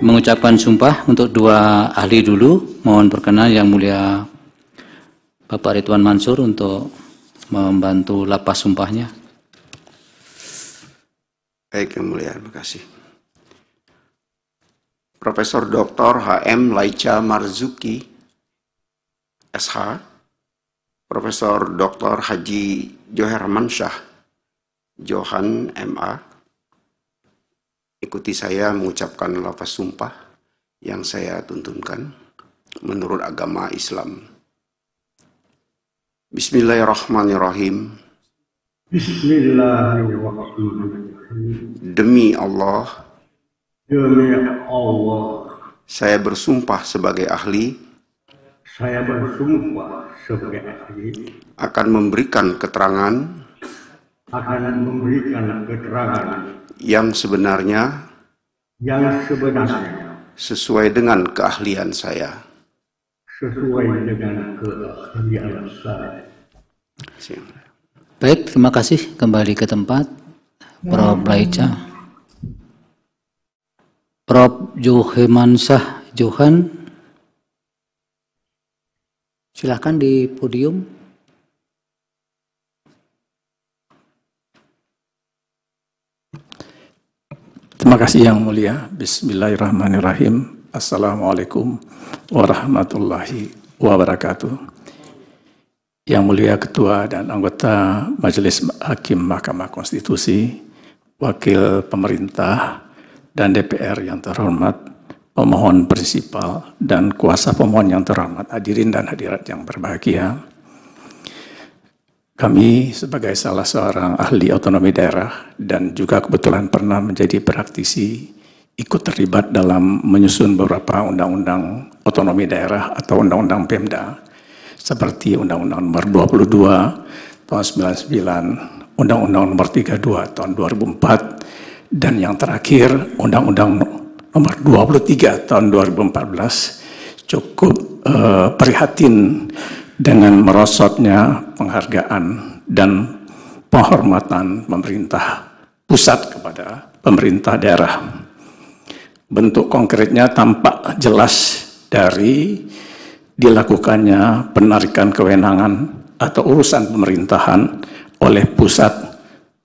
mengucapkan sumpah untuk dua ahli dulu. Mohon perkenan Yang Mulia Bapak Ridwan Mansur untuk membantu lapas sumpahnya. Baik, Yang Mulia, terima kasih. Profesor Dr. HM Laica Marzuki, SH, Profesor Dr. Haji Joher Mansyah, Johan MA, ikuti saya mengucapkan lafaz sumpah yang saya tuntunkan menurut agama Islam. Bismillahirrahmanirrahim. Bismillahirrahmanirrahim. Demi Allah, Demi Allah, saya bersumpah sebagai ahli saya bersumpah sebagai ahli akan memberikan keterangan akan memberikan keterangan yang sebenarnya yang sebenarnya sesuai dengan keahlian saya. sesuai dengan keahlian saya. Baik, terima kasih. Kembali ke tempat. Prof. Laica. Prof. Johimansah Johan. Silahkan di podium. Terima kasih Yang Mulia. Bismillahirrahmanirrahim. Assalamualaikum warahmatullahi wabarakatuh. Yang Mulia Ketua dan anggota Majelis Hakim Mahkamah Konstitusi, Wakil Pemerintah, dan DPR yang terhormat, pemohon prinsipal, dan kuasa pemohon yang terhormat, hadirin dan hadirat yang berbahagia. Kami sebagai salah seorang ahli otonomi daerah dan juga kebetulan pernah menjadi praktisi ikut terlibat dalam menyusun beberapa undang-undang otonomi daerah atau undang-undang Pemda seperti Undang-Undang Nomor 22 tahun 99, Undang-Undang Nomor 32 tahun 2004 dan yang terakhir Undang-Undang Nomor 23 tahun 2014 cukup eh, prihatin dengan merosotnya penghargaan dan penghormatan pemerintah pusat kepada pemerintah daerah. Bentuk konkretnya tampak jelas dari dilakukannya penarikan kewenangan atau urusan pemerintahan oleh pusat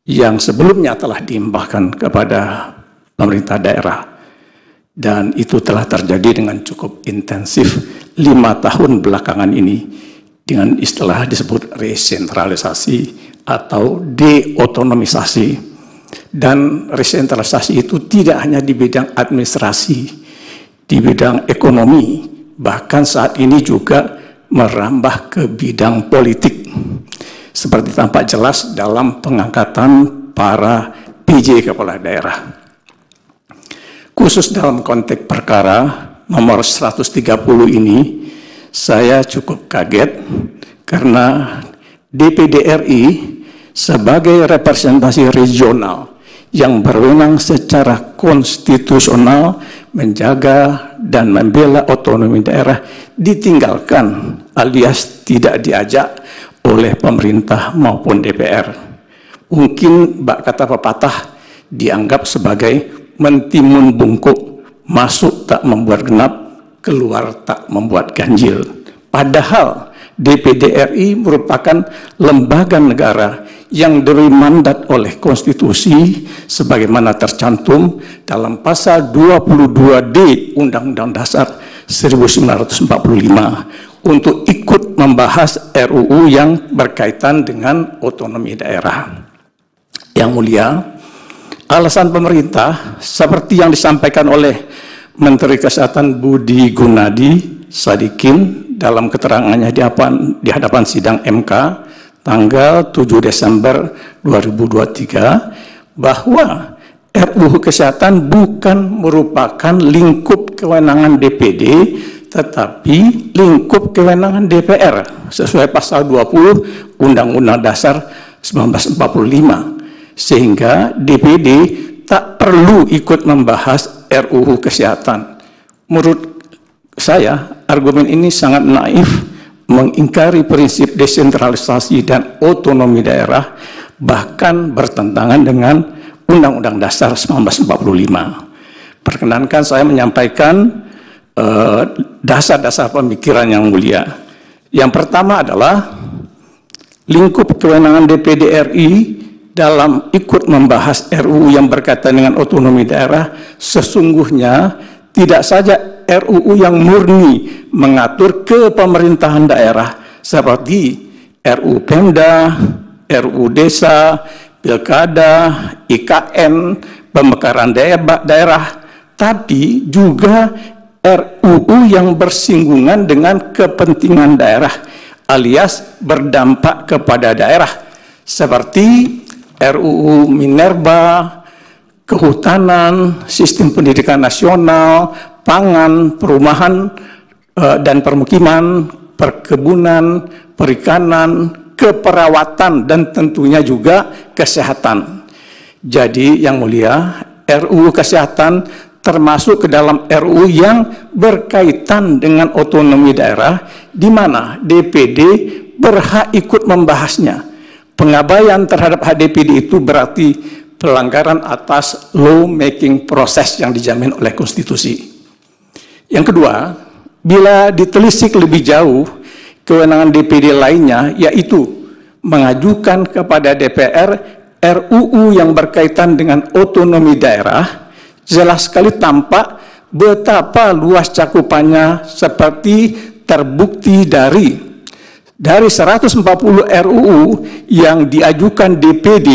yang sebelumnya telah diimbahkan kepada pemerintah daerah. Dan itu telah terjadi dengan cukup intensif lima tahun belakangan ini dengan istilah disebut resentralisasi atau deotonomisasi. Dan resentralisasi itu tidak hanya di bidang administrasi, di bidang ekonomi, bahkan saat ini juga merambah ke bidang politik. Seperti tampak jelas dalam pengangkatan para PJ kepala daerah. Khusus dalam konteks perkara nomor 130 ini, saya cukup kaget karena DPD RI sebagai representasi regional yang berwenang secara konstitusional menjaga dan membela otonomi daerah ditinggalkan alias tidak diajak oleh pemerintah maupun DPR. Mungkin bak kata pepatah dianggap sebagai mentimun bungkuk, masuk tak membuat genap, keluar tak membuat ganjil. Padahal DPD RI merupakan lembaga negara yang diberi mandat oleh konstitusi sebagaimana tercantum dalam pasal 22D Undang-Undang Dasar 1945 untuk ikut membahas RUU yang berkaitan dengan otonomi daerah. Yang mulia, alasan pemerintah seperti yang disampaikan oleh Menteri Kesehatan Budi Gunadi Sadikin dalam keterangannya di hadapan, di hadapan sidang MK tanggal 7 Desember 2023 bahwa RUU Kesehatan bukan merupakan lingkup kewenangan DPD tetapi lingkup kewenangan DPR sesuai pasal 20 Undang-Undang Dasar 1945 sehingga DPD tak perlu ikut membahas RUU Kesehatan. Menurut saya, argumen ini sangat naif mengingkari prinsip desentralisasi dan otonomi daerah bahkan bertentangan dengan Undang-Undang Dasar 1945. Perkenankan saya menyampaikan eh, dasar-dasar pemikiran yang mulia. Yang pertama adalah lingkup kewenangan DPD RI dalam ikut membahas RUU yang berkaitan dengan otonomi daerah sesungguhnya tidak saja RUU yang murni mengatur ke pemerintahan daerah seperti RUU Pemda, RUU Desa, Pilkada, IKN, pemekaran daerah, tapi juga RUU yang bersinggungan dengan kepentingan daerah alias berdampak kepada daerah seperti RUU Minerba, kehutanan, sistem pendidikan nasional, pangan, perumahan eh, dan permukiman, perkebunan, perikanan, keperawatan dan tentunya juga kesehatan. Jadi yang mulia, RUU kesehatan termasuk ke dalam RUU yang berkaitan dengan otonomi daerah di mana DPD berhak ikut membahasnya. Pengabaian terhadap HDPD itu berarti pelanggaran atas law making proses yang dijamin oleh konstitusi. Yang kedua, bila ditelisik lebih jauh kewenangan DPD lainnya yaitu mengajukan kepada DPR RUU yang berkaitan dengan otonomi daerah jelas sekali tampak betapa luas cakupannya seperti terbukti dari dari 140 RUU yang diajukan DPD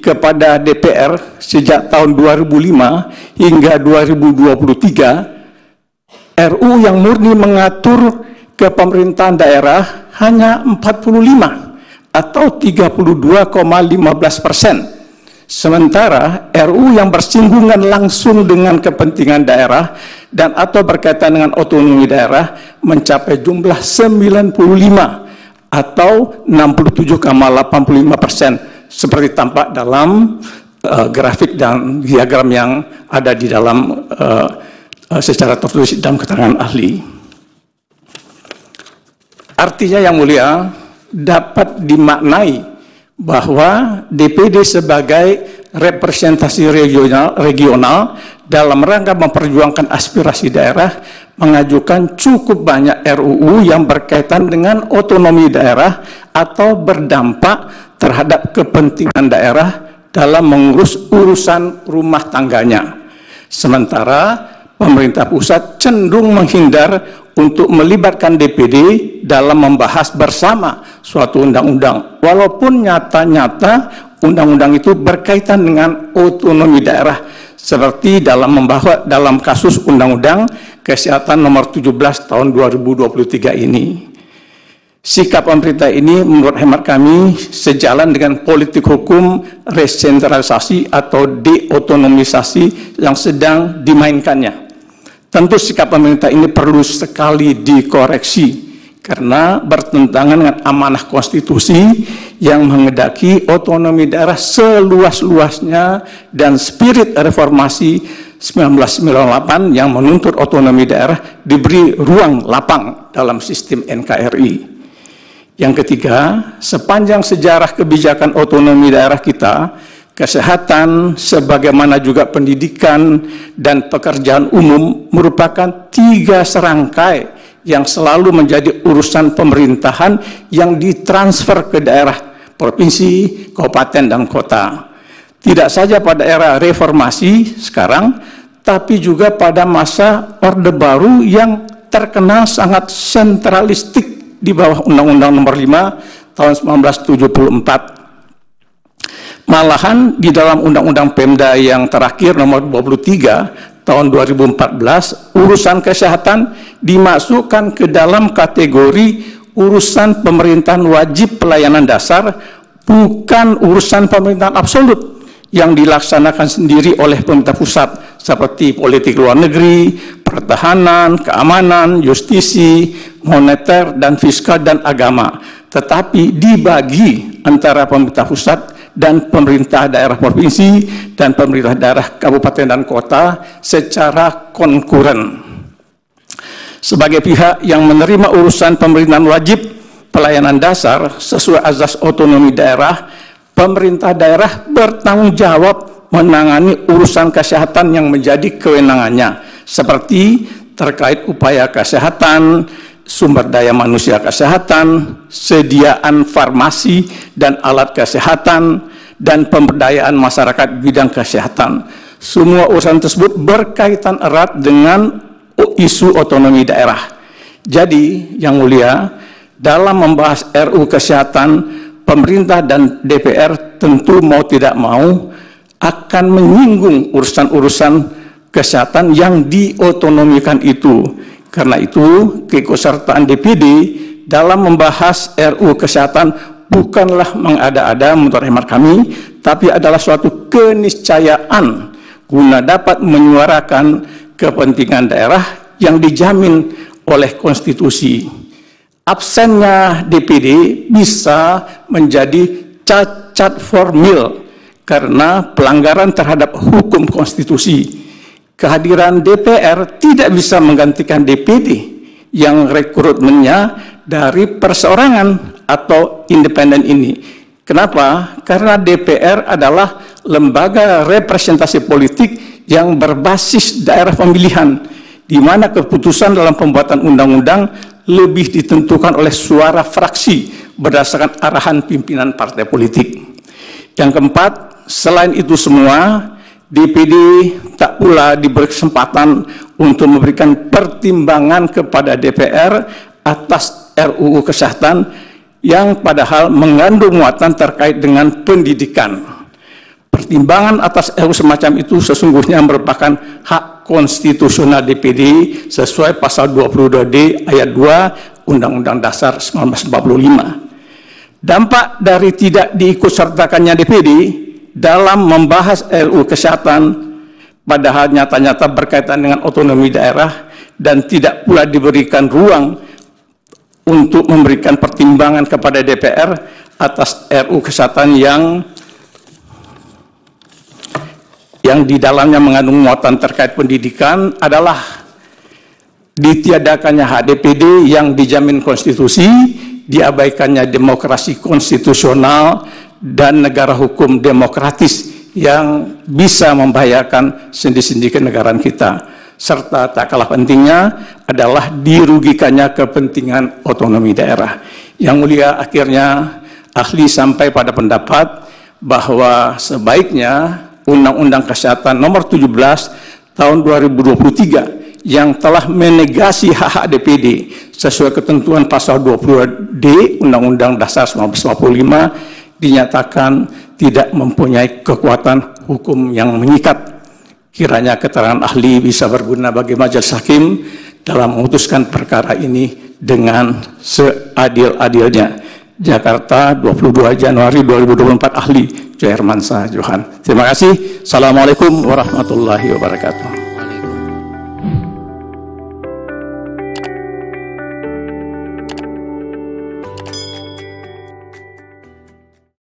kepada DPR sejak tahun 2005 hingga 2023 RUU yang murni mengatur ke pemerintahan daerah hanya 45 atau 32,15 persen. Sementara RU yang bersinggungan langsung dengan kepentingan daerah dan atau berkaitan dengan otonomi daerah mencapai jumlah 95 atau 67,85 persen seperti tampak dalam uh, grafik dan diagram yang ada di dalam uh, secara tertulis dalam keterangan ahli. Artinya yang mulia dapat dimaknai bahwa DPD sebagai representasi regional, regional dalam rangka memperjuangkan aspirasi daerah mengajukan cukup banyak RUU yang berkaitan dengan otonomi daerah atau berdampak terhadap kepentingan daerah dalam mengurus urusan rumah tangganya. Sementara pemerintah pusat cenderung menghindar untuk melibatkan DPD dalam membahas bersama suatu undang-undang. Walaupun nyata-nyata undang-undang itu berkaitan dengan otonomi daerah seperti dalam membahas dalam kasus undang-undang kesehatan nomor 17 tahun 2023 ini. Sikap pemerintah ini menurut hemat kami sejalan dengan politik hukum resentralisasi atau deotonomisasi yang sedang dimainkannya. Tentu sikap pemerintah ini perlu sekali dikoreksi karena bertentangan dengan amanah konstitusi yang mengedaki otonomi daerah seluas-luasnya dan spirit reformasi 1998 yang menuntut otonomi daerah diberi ruang lapang dalam sistem NKRI. Yang ketiga, sepanjang sejarah kebijakan otonomi daerah kita, kesehatan, sebagaimana juga pendidikan dan pekerjaan umum merupakan tiga serangkai yang selalu menjadi urusan pemerintahan yang ditransfer ke daerah, provinsi, kabupaten, dan kota. Tidak saja pada era reformasi sekarang, tapi juga pada masa Orde Baru yang terkenal sangat sentralistik di bawah Undang-Undang Nomor 5 tahun 1974 Malahan di dalam Undang-Undang Pemda yang terakhir nomor 23 tahun 2014, urusan kesehatan dimasukkan ke dalam kategori urusan pemerintahan wajib pelayanan dasar, bukan urusan pemerintahan absolut yang dilaksanakan sendiri oleh pemerintah pusat seperti politik luar negeri, pertahanan, keamanan, justisi, moneter, dan fiskal dan agama. Tetapi dibagi antara pemerintah pusat dan pemerintah daerah provinsi dan pemerintah daerah kabupaten dan kota secara konkuren. Sebagai pihak yang menerima urusan pemerintahan wajib pelayanan dasar sesuai azas otonomi daerah, pemerintah daerah bertanggung jawab menangani urusan kesehatan yang menjadi kewenangannya, seperti terkait upaya kesehatan, sumber daya manusia kesehatan, sediaan farmasi dan alat kesehatan, dan pemberdayaan masyarakat bidang kesehatan. Semua urusan tersebut berkaitan erat dengan isu otonomi daerah. Jadi, yang mulia, dalam membahas RU kesehatan, pemerintah dan DPR tentu mau tidak mau akan menyinggung urusan-urusan kesehatan yang diotonomikan itu. Karena itu, keikutsertaan DPD dalam membahas RU kesehatan bukanlah mengada-ada menurut hemat kami, tapi adalah suatu keniscayaan guna dapat menyuarakan kepentingan daerah yang dijamin oleh konstitusi. Absennya DPD bisa menjadi cacat formil karena pelanggaran terhadap hukum konstitusi. Kehadiran DPR tidak bisa menggantikan DPD yang rekrutmennya dari perseorangan atau independen ini. Kenapa? Karena DPR adalah lembaga representasi politik yang berbasis daerah pemilihan, di mana keputusan dalam pembuatan undang-undang lebih ditentukan oleh suara fraksi berdasarkan arahan pimpinan partai politik. Yang keempat, selain itu semua, DPD tak pula diberi kesempatan untuk memberikan pertimbangan kepada DPR atas RUU Kesehatan yang padahal mengandung muatan terkait dengan pendidikan. Pertimbangan atas RUU semacam itu sesungguhnya merupakan hak konstitusional DPD sesuai pasal 22D ayat 2 Undang-Undang Dasar 1945. Dampak dari tidak diikutsertakannya DPD dalam membahas RUU Kesehatan padahal nyata-nyata berkaitan dengan otonomi daerah dan tidak pula diberikan ruang untuk memberikan pertimbangan kepada DPR atas RU Kesehatan yang yang di dalamnya mengandung muatan terkait pendidikan adalah ditiadakannya HDPD yang dijamin konstitusi, diabaikannya demokrasi konstitusional dan negara hukum demokratis yang bisa membahayakan sendi-sendi kenegaraan kita serta tak kalah pentingnya adalah dirugikannya kepentingan otonomi daerah. Yang mulia akhirnya ahli sampai pada pendapat bahwa sebaiknya Undang-Undang Kesehatan nomor 17 tahun 2023 yang telah menegasi hak-hak DPD sesuai ketentuan pasal 20D Undang-Undang Dasar 1945 dinyatakan tidak mempunyai kekuatan hukum yang mengikat Kiranya keterangan ahli bisa berguna bagi majelis hakim dalam memutuskan perkara ini dengan seadil-adilnya. Jakarta 22 Januari 2024 ahli Johermansa Johan. Terima kasih. Assalamualaikum warahmatullahi wabarakatuh.